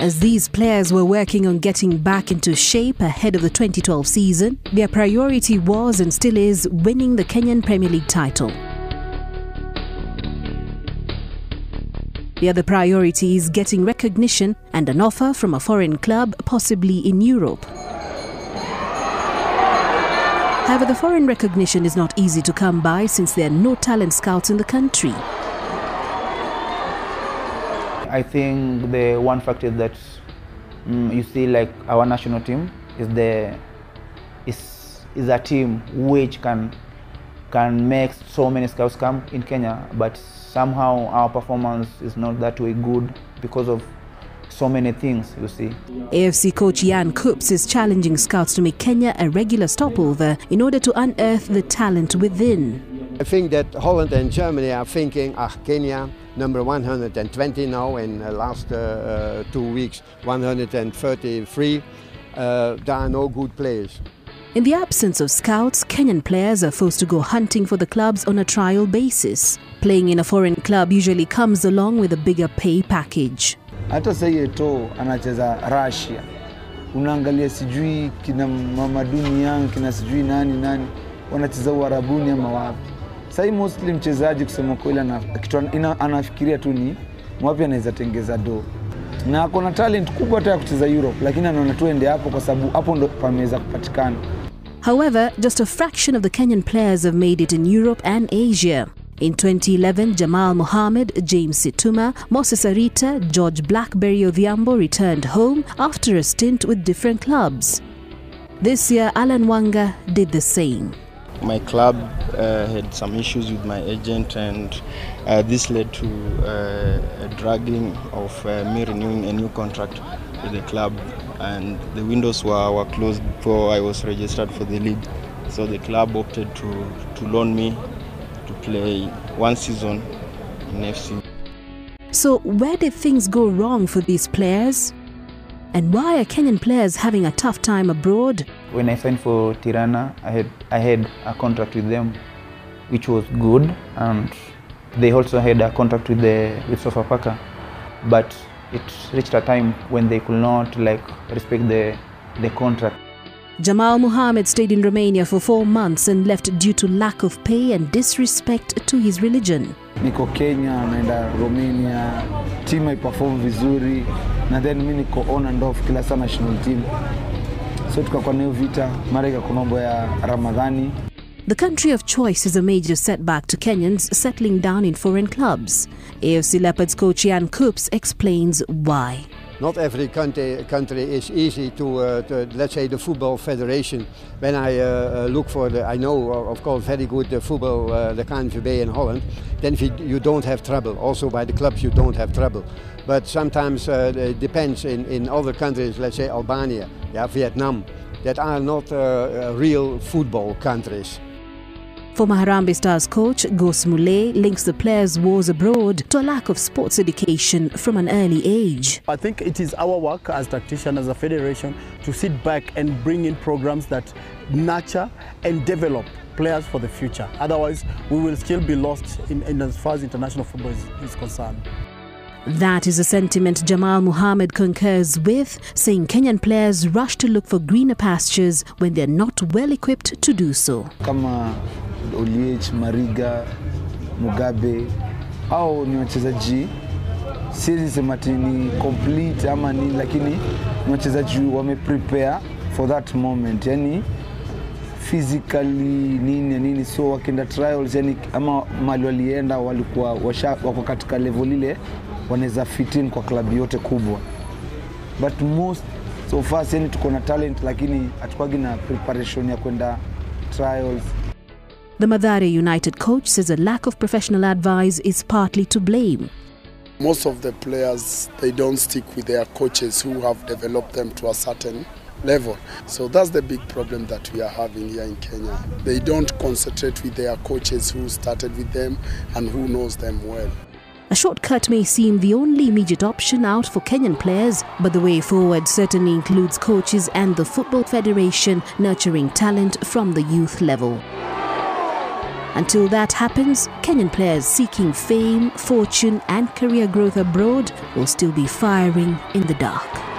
As these players were working on getting back into shape ahead of the 2012 season, their priority was and still is winning the Kenyan Premier League title. The other priority is getting recognition and an offer from a foreign club, possibly in Europe. However, the foreign recognition is not easy to come by since there are no talent scouts in the country. I think the one factor is that mm, you see, like our national team is the is is a team which can can make so many scouts come in Kenya, but somehow our performance is not that way good because of so many things, you see. AFC coach Jan Koops is challenging scouts to make Kenya a regular stopover in order to unearth the talent within. I think that Holland and Germany are thinking, ah, Kenya, number 120 now in the last uh, uh, two weeks, 133. Uh, there are no good players. In the absence of scouts, Kenyan players are forced to go hunting for the clubs on a trial basis. Playing in a foreign club usually comes along with a bigger pay package. hata sasa Eto'o anacheza Russia, unaangalia sijui kina Mamadou Yang kina sijui nani nani wanacheza Uarabuni ama wapi. Sasa hii mostly mchezaji kusema kweli anafikiria tu ni wapi anaweza tengeza do na ako na talent kubwa hata ya kucheza Europe, lakini anaona tu ende hapo kwa sababu hapo ndo pameweza kupatikana. However, just a fraction of the Kenyan players have made it in Europe and Asia. In 2011, Jamal Mohamed, James Situma, Moses Arita, George Blackberry Odhiambo returned home after a stint with different clubs. This year, Alan Wanga did the same. My club uh, had some issues with my agent and uh, this led to uh, a dragging of uh, me renewing a new contract with the club and the windows were, were closed before I was registered for the league so the club opted to, to loan me to play one season in FC. So, where did things go wrong for these players? And why are Kenyan players having a tough time abroad? When I signed for Tirana, I had I had a contract with them, which was good, and they also had a contract with the with Sofapaka, but it reached a time when they could not like respect the the contract. Jamal Muhammad stayed in Romania for four months and left due to lack of pay and disrespect to his religion. Niko Kenya, naenda Romania, team haiperform vizuri, na then mi niko on and off kila saa national team, so tukakuwa nayo vita, mara ikakuwa mambo ya Ramadhani The country of choice is a major setback to Kenyans settling down in foreign clubs. AFC Leopards coach Jan Koops explains why. Not every country, country is easy to, uh, to, let's say, the football federation. When I uh, uh, look for the, I know, uh, of course, very good uh, football, uh, the KNVB in Holland, then you, you don't have trouble. Also by the clubs, you don't have trouble. But sometimes it depends in, in other countries, let's say Albania, yeah, Vietnam, that are not real football countries. Former Harambee Stars coach Ghost Mulee links the players' wars abroad to a lack of sports education from an early age. I think it is our work as tacticians, as a federation, to sit back and bring in programs that nurture and develop players for the future. Otherwise, we will still be lost in, in as far as international football is, is concerned. That is a sentiment Jamal Mohammed concurs with, saying Kenyan players rush to look for greener pastures when they're not well equipped to do so. kama Oliech, Mariga, Mugabe, au ni wachezaji siwezi sema ati ni complete ama nini, lakini ni wachezaji wameprepare for that moment, yani physically nini nini, so wakienda trials, yani ama mali walienda walikuwa wako katika level ile wanaweza fit in kwa klabu yote kubwa, but most so far yani tuko na talent, lakini hatukwagi na preparation ya kwenda trials The Mathare United coach says a lack of professional advice is partly to blame. most of the players they don't stick with their coaches who have developed them to a certain level so that's the big problem that we are having here in kenya they don't concentrate with their coaches who started with them and who knows them well A shortcut may seem the only immediate option out for Kenyan players, but the way forward certainly includes coaches and the Football Federation nurturing talent from the youth level. Until that happens, Kenyan players seeking fame, fortune, and career growth abroad will still be firing in the dark.